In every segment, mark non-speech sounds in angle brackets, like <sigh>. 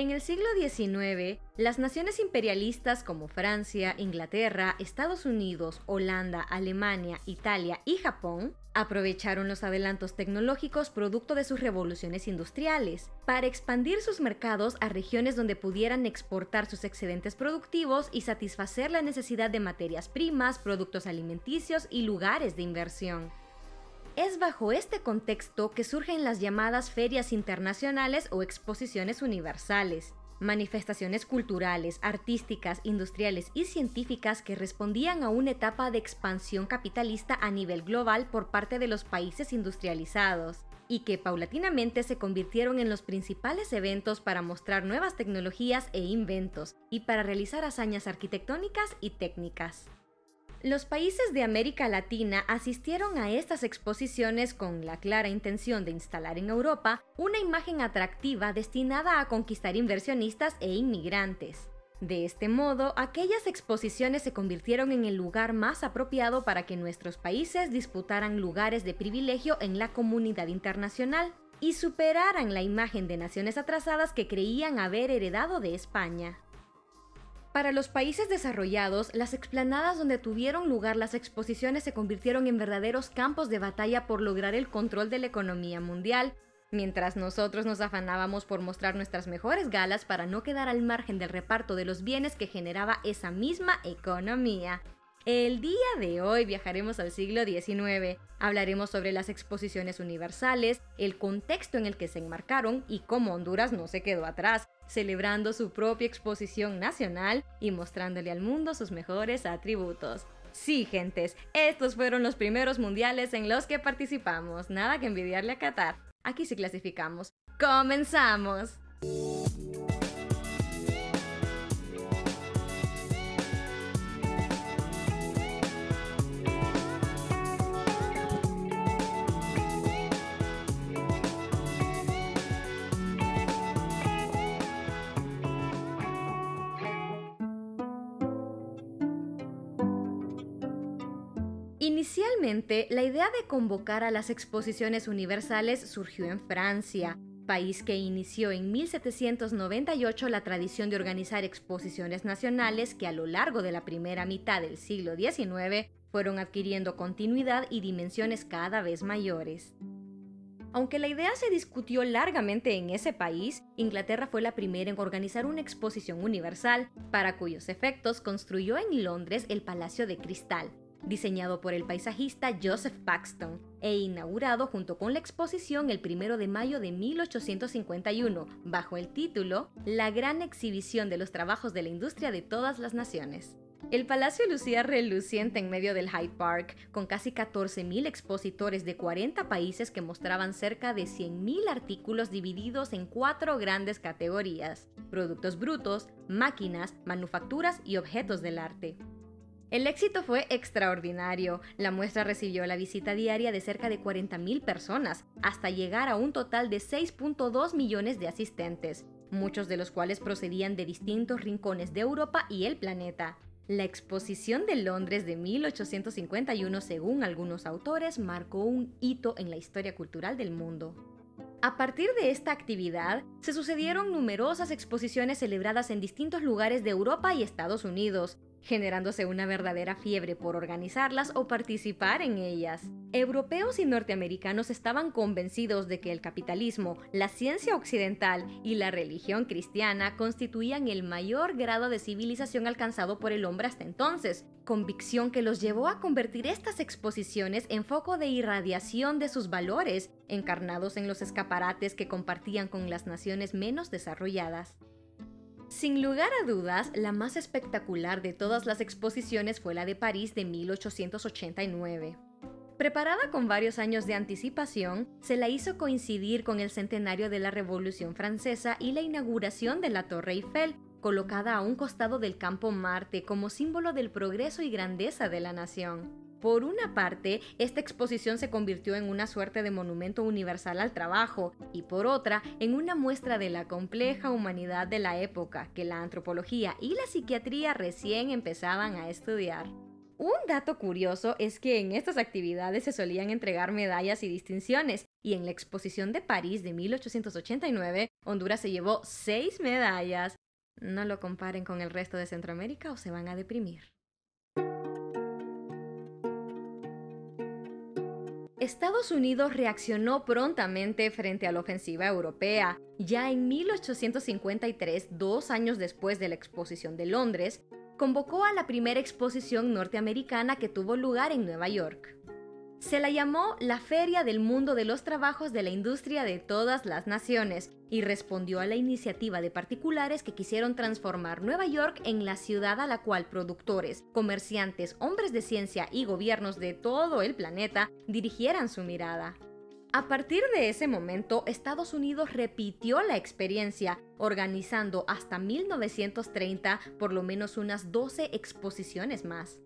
En el siglo XIX, las naciones imperialistas como Francia, Inglaterra, Estados Unidos, Holanda, Alemania, Italia y Japón aprovecharon los adelantos tecnológicos producto de sus revoluciones industriales para expandir sus mercados a regiones donde pudieran exportar sus excedentes productivos y satisfacer la necesidad de materias primas, productos alimenticios y lugares de inversión. Es bajo este contexto que surgen las llamadas ferias internacionales o exposiciones universales, manifestaciones culturales, artísticas, industriales y científicas que respondían a una etapa de expansión capitalista a nivel global por parte de los países industrializados y que paulatinamente se convirtieron en los principales eventos para mostrar nuevas tecnologías e inventos y para realizar hazañas arquitectónicas y técnicas. Los países de América Latina asistieron a estas exposiciones con la clara intención de instalar en Europa una imagen atractiva destinada a conquistar inversionistas e inmigrantes. De este modo, aquellas exposiciones se convirtieron en el lugar más apropiado para que nuestros países disputaran lugares de privilegio en la comunidad internacional y superaran la imagen de naciones atrasadas que creían haber heredado de España. Para los países desarrollados, las explanadas donde tuvieron lugar las exposiciones se convirtieron en verdaderos campos de batalla por lograr el control de la economía mundial, mientras nosotros nos afanábamos por mostrar nuestras mejores galas para no quedar al margen del reparto de los bienes que generaba esa misma economía. El día de hoy viajaremos al siglo XIX. Hablaremos sobre las exposiciones universales, el contexto en el que se enmarcaron y cómo Honduras no se quedó atrás, celebrando su propia exposición nacional y mostrándole al mundo sus mejores atributos. Sí, gentes, estos fueron los primeros mundiales en los que participamos. Nada que envidiarle a Qatar. Aquí sí clasificamos. ¡Comenzamos! Inicialmente, la idea de convocar a las exposiciones universales surgió en Francia, país que inició en 1798 la tradición de organizar exposiciones nacionales que a lo largo de la primera mitad del siglo XIX fueron adquiriendo continuidad y dimensiones cada vez mayores. Aunque la idea se discutió largamente en ese país, Inglaterra fue la primera en organizar una exposición universal, para cuyos efectos construyó en Londres el Palacio de Cristal, diseñado por el paisajista Joseph Paxton e inaugurado junto con la exposición el 1 de mayo de 1851 bajo el título La gran exhibición de los trabajos de la industria de todas las naciones. El palacio lucía reluciente en medio del Hyde Park, con casi 14.000 expositores de 40 países que mostraban cerca de 100.000 artículos divididos en cuatro grandes categorías, productos brutos, máquinas, manufacturas y objetos del arte. El éxito fue extraordinario. La muestra recibió la visita diaria de cerca de 40.000 personas, hasta llegar a un total de 6.2 millones de asistentes, muchos de los cuales procedían de distintos rincones de Europa y el planeta. La exposición de Londres de 1851, según algunos autores, marcó un hito en la historia cultural del mundo. A partir de esta actividad, se sucedieron numerosas exposiciones celebradas en distintos lugares de Europa y Estados Unidos, generándose una verdadera fiebre por organizarlas o participar en ellas. Europeos y norteamericanos estaban convencidos de que el capitalismo, la ciencia occidental y la religión cristiana constituían el mayor grado de civilización alcanzado por el hombre hasta entonces, convicción que los llevó a convertir estas exposiciones en foco de irradiación de sus valores, encarnados en los escaparates que compartían con las naciones menos desarrolladas. Sin lugar a dudas, la más espectacular de todas las exposiciones fue la de París de 1889. Preparada con varios años de anticipación, se la hizo coincidir con el centenario de la Revolución Francesa y la inauguración de la Torre Eiffel, colocada a un costado del campo Marte como símbolo del progreso y grandeza de la nación. Por una parte, esta exposición se convirtió en una suerte de monumento universal al trabajo y por otra, en una muestra de la compleja humanidad de la época que la antropología y la psiquiatría recién empezaban a estudiar. Un dato curioso es que en estas actividades se solían entregar medallas y distinciones, y en la exposición de París de 1889, Honduras se llevó seis medallas. No lo comparen con el resto de Centroamérica o se van a deprimir. Estados Unidos reaccionó prontamente frente a la ofensiva europea. Ya en 1853, dos años después de la exposición de Londres, convocó a la primera exposición norteamericana que tuvo lugar en Nueva York. Se la llamó la Feria del Mundo de los Trabajos de la Industria de todas las Naciones y respondió a la iniciativa de particulares que quisieron transformar Nueva York en la ciudad a la cual productores, comerciantes, hombres de ciencia y gobiernos de todo el planeta dirigieran su mirada. A partir de ese momento, Estados Unidos repitió la experiencia, organizando hasta 1930 por lo menos unas 12 exposiciones más.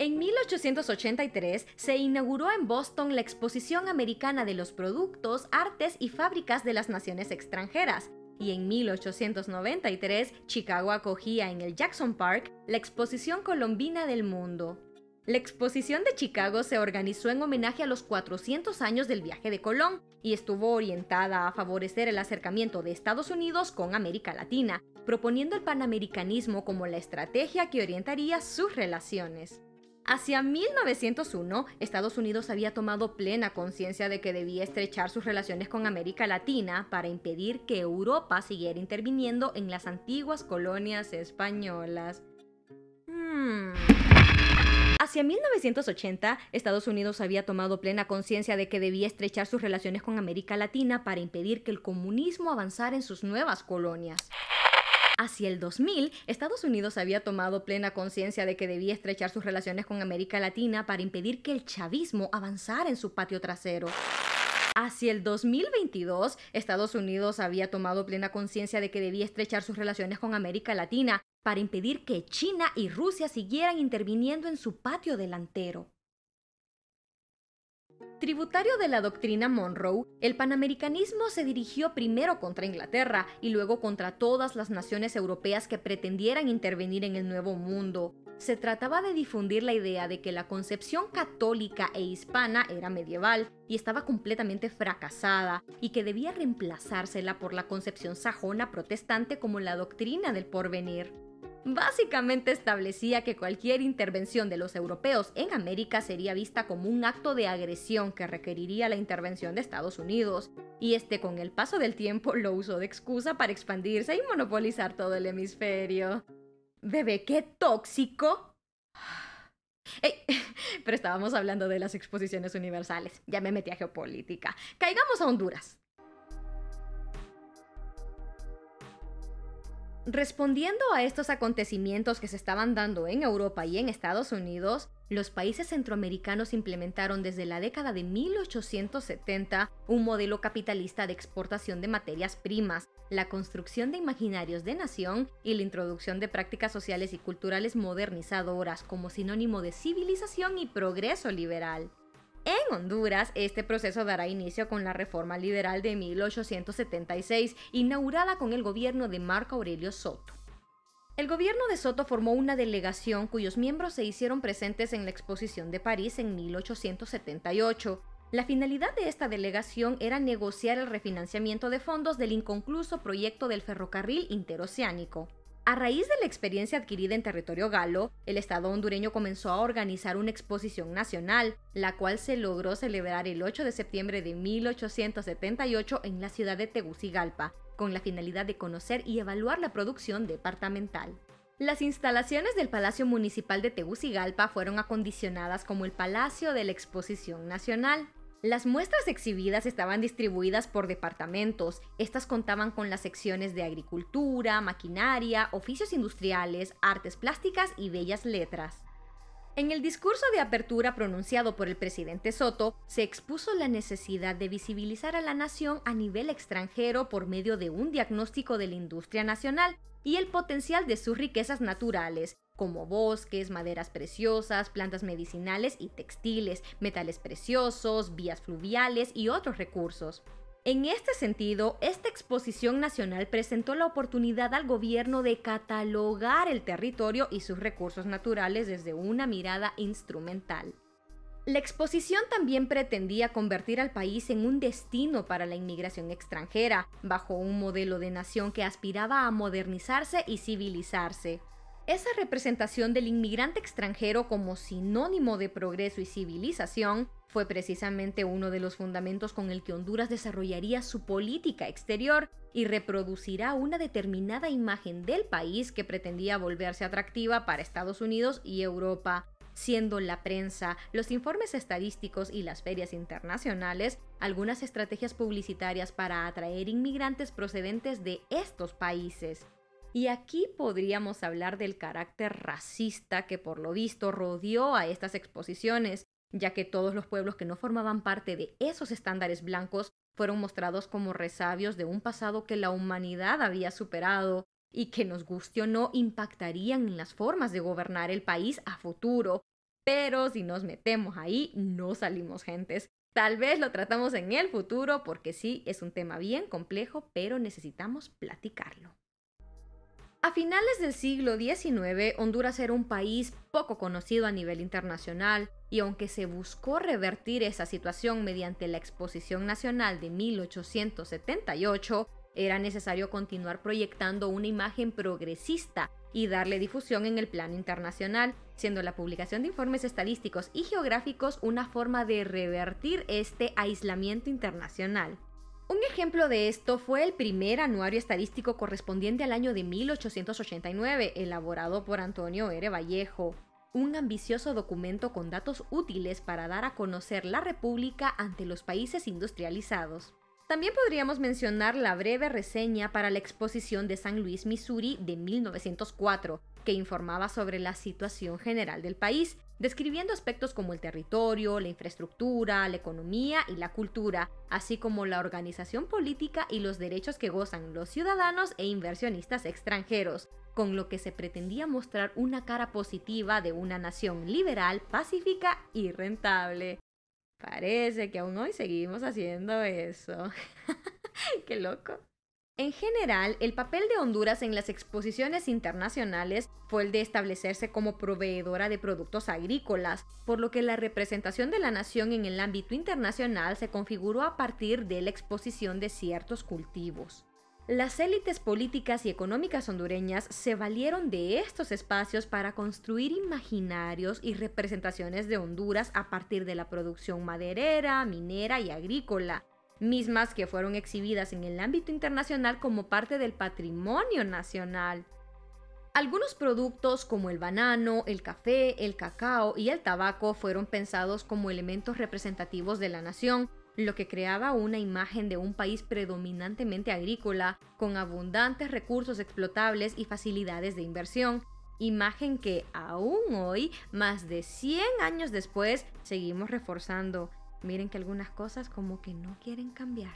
En 1883 se inauguró en Boston la Exposición Americana de los Productos, Artes y Fábricas de las Naciones Extranjeras, y en 1893 Chicago acogía en el Jackson Park la Exposición Colombina del Mundo. La exposición de Chicago se organizó en homenaje a los 400 años del viaje de Colón y estuvo orientada a favorecer el acercamiento de Estados Unidos con América Latina, proponiendo el panamericanismo como la estrategia que orientaría sus relaciones. Hacia 1901, Estados Unidos había tomado plena conciencia de que debía estrechar sus relaciones con América Latina para impedir que Europa siguiera interviniendo en las antiguas colonias españolas. Hmm. Hacia 1980, Estados Unidos había tomado plena conciencia de que debía estrechar sus relaciones con América Latina para impedir que el comunismo avanzara en sus nuevas colonias. Hacia el 2000, Estados Unidos había tomado plena conciencia de que debía estrechar sus relaciones con América Latina para impedir que el chavismo avanzara en su patio trasero. Hacia el 2022, Estados Unidos había tomado plena conciencia de que debía estrechar sus relaciones con América Latina para impedir que China y Rusia siguieran interviniendo en su patio delantero. Tributario de la doctrina Monroe, el panamericanismo se dirigió primero contra Inglaterra y luego contra todas las naciones europeas que pretendieran intervenir en el Nuevo Mundo. Se trataba de difundir la idea de que la concepción católica e hispana era medieval y estaba completamente fracasada y que debía reemplazársela por la concepción sajona protestante como la doctrina del porvenir. Básicamente establecía que cualquier intervención de los europeos en América sería vista como un acto de agresión que requeriría la intervención de Estados Unidos, y este con el paso del tiempo lo usó de excusa para expandirse y monopolizar todo el hemisferio. Bebé, qué tóxico. <laughs> pero estábamos hablando de las exposiciones universales. Ya me metí a geopolítica. Caigamos a Honduras. Respondiendo a estos acontecimientos que se estaban dando en Europa y en Estados Unidos, los países centroamericanos implementaron desde la década de 1870 un modelo capitalista de exportación de materias primas, la construcción de imaginarios de nación y la introducción de prácticas sociales y culturales modernizadoras como sinónimo de civilización y progreso liberal. En Honduras, este proceso dará inicio con la reforma liberal de 1876, inaugurada con el gobierno de Marco Aurelio Soto. El gobierno de Soto formó una delegación cuyos miembros se hicieron presentes en la exposición de París en 1878. La finalidad de esta delegación era negociar el refinanciamiento de fondos del inconcluso proyecto del ferrocarril interoceánico. A raíz de la experiencia adquirida en territorio galo, el Estado hondureño comenzó a organizar una exposición nacional, la cual se logró celebrar el 8 de septiembre de 1878 en la ciudad de Tegucigalpa, con la finalidad de conocer y evaluar la producción departamental. Las instalaciones del Palacio Municipal de Tegucigalpa fueron acondicionadas como el Palacio de la Exposición Nacional. Las muestras exhibidas estaban distribuidas por departamentos. Estas contaban con las secciones de agricultura, maquinaria, oficios industriales, artes plásticas y bellas letras. En el discurso de apertura pronunciado por el presidente Soto, se expuso la necesidad de visibilizar a la nación a nivel extranjero por medio de un diagnóstico de la industria nacional y el potencial de sus riquezas naturales, como bosques, maderas preciosas, plantas medicinales y textiles, metales preciosos, vías fluviales y otros recursos. En este sentido, esta exposición nacional presentó la oportunidad al gobierno de catalogar el territorio y sus recursos naturales desde una mirada instrumental. La exposición también pretendía convertir al país en un destino para la inmigración extranjera, bajo un modelo de nación que aspiraba a modernizarse y civilizarse. Esa representación del inmigrante extranjero como sinónimo de progreso y civilización fue precisamente uno de los fundamentos con el que Honduras desarrollaría su política exterior y reproducirá una determinada imagen del país que pretendía volverse atractiva para Estados Unidos y Europa, siendo la prensa, los informes estadísticos y las ferias internacionales algunas estrategias publicitarias para atraer inmigrantes procedentes de estos países. Y aquí podríamos hablar del carácter racista que por lo visto rodeó a estas exposiciones, ya que todos los pueblos que no formaban parte de esos estándares blancos fueron mostrados como resabios de un pasado que la humanidad había superado y que nos guste o no impactarían en las formas de gobernar el país a futuro. Pero si nos metemos ahí, no salimos gentes. Tal vez lo tratamos en el futuro porque sí, es un tema bien complejo, pero necesitamos platicarlo. A finales del siglo XIX, Honduras era un país poco conocido a nivel internacional, y aunque se buscó revertir esa situación mediante la Exposición Nacional de 1878, era necesario continuar proyectando una imagen progresista y darle difusión en el plano internacional, siendo la publicación de informes estadísticos y geográficos una forma de revertir este aislamiento internacional. Un ejemplo de esto fue el primer anuario estadístico correspondiente al año de 1889, elaborado por Antonio R. Vallejo, un ambicioso documento con datos útiles para dar a conocer la República ante los países industrializados. También podríamos mencionar la breve reseña para la exposición de San Luis, Missouri de 1904, que informaba sobre la situación general del país, describiendo aspectos como el territorio, la infraestructura, la economía y la cultura, así como la organización política y los derechos que gozan los ciudadanos e inversionistas extranjeros, con lo que se pretendía mostrar una cara positiva de una nación liberal, pacífica y rentable. Parece que aún hoy seguimos haciendo eso. <laughs> Qué loco. En general, el papel de Honduras en las exposiciones internacionales fue el de establecerse como proveedora de productos agrícolas, por lo que la representación de la nación en el ámbito internacional se configuró a partir de la exposición de ciertos cultivos. Las élites políticas y económicas hondureñas se valieron de estos espacios para construir imaginarios y representaciones de Honduras a partir de la producción maderera, minera y agrícola, mismas que fueron exhibidas en el ámbito internacional como parte del patrimonio nacional. Algunos productos como el banano, el café, el cacao y el tabaco fueron pensados como elementos representativos de la nación, lo que creaba una imagen de un país predominantemente agrícola, con abundantes recursos explotables y facilidades de inversión, imagen que aún hoy, más de 100 años después, seguimos reforzando miren que algunas cosas como que no quieren cambiar.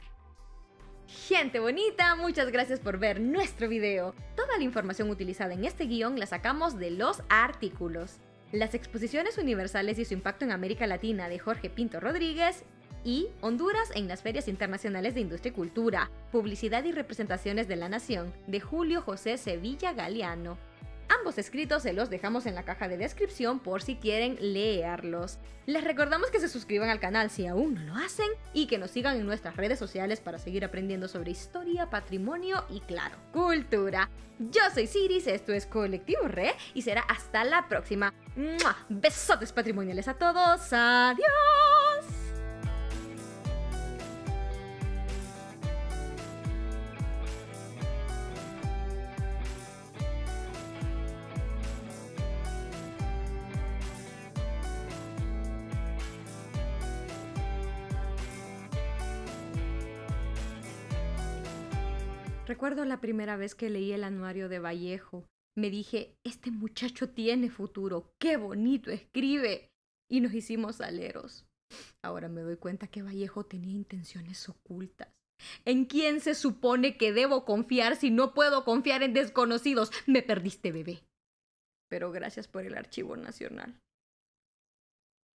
Gente bonita, muchas gracias por ver nuestro video. Toda la información utilizada en este guion la sacamos de los artículos. Las exposiciones universales y su impacto en América Latina de Jorge Pinto Rodríguez y Honduras en las ferias internacionales de industria y cultura, publicidad y representaciones de la nación de Julio José Sevilla Galeano. Ambos escritos se los dejamos en la caja de descripción por si quieren leerlos. Les recordamos que se suscriban al canal si aún no lo hacen y que nos sigan en nuestras redes sociales para seguir aprendiendo sobre historia, patrimonio y claro, cultura. Yo soy Ciris, esto es Colectivo Re y será hasta la próxima. Besotes patrimoniales a todos. Adiós. Recuerdo la primera vez que leí el anuario de Vallejo. Me dije, este muchacho tiene futuro, qué bonito escribe. Y nos hicimos aleros. Ahora me doy cuenta que Vallejo tenía intenciones ocultas. ¿En quién se supone que debo confiar si no puedo confiar en desconocidos? Me perdiste, bebé. Pero gracias por el archivo nacional.